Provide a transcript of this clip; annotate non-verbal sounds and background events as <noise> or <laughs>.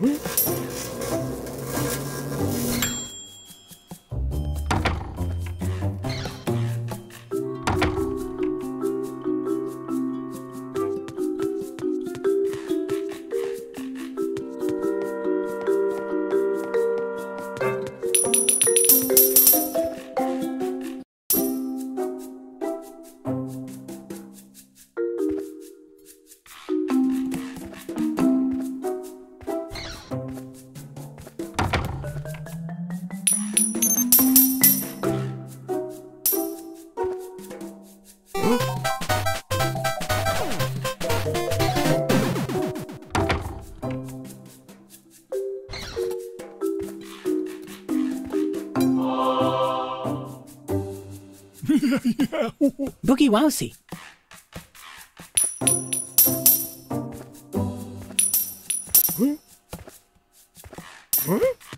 Mm-hmm. <laughs> Boogie Wowsy. Huh? Huh?